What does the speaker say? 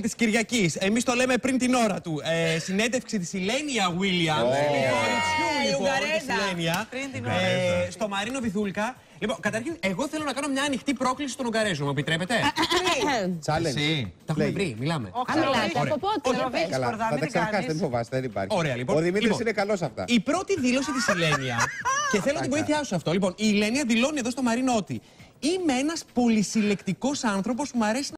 της Κυριακής. Εμείς το λέμε πριν την ώρα του. Ε, συνέντευξη της Ηλένια Βίλιαμ. κοριτσιού, λοιπόν, ε, στο Μαρίνο Βυθούλκα. Λοιπόν, καταρχήν, εγώ θέλω να κάνω μια ανοιχτή πρόκληση στον Ουγγαρέζο. Μου επιτρέπετε; Challenge. Τα έχουμε βρει, μιλάμε. Καλά, Αν από πότε φοβάστε, δεν υπάρχει. Ωραία, λοιπόν. Ο Δημήτρης λοιπόν, είναι καλός αυτά. Η πρώτη δήλωση της Ηλένια. και θέλω την βοήθειά σου αυτό. Λοιπόν, η Ηλένια δηλώνει εδώ στο Μαρίνο ότι είμαι ένας πολυσυλλεκτικός άνθρωπος που μου αρέσει